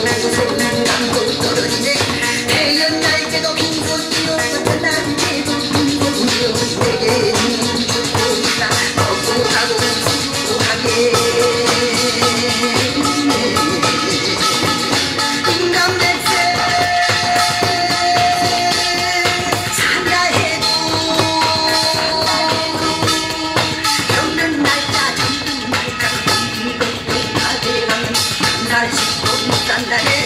Thank you. 안다네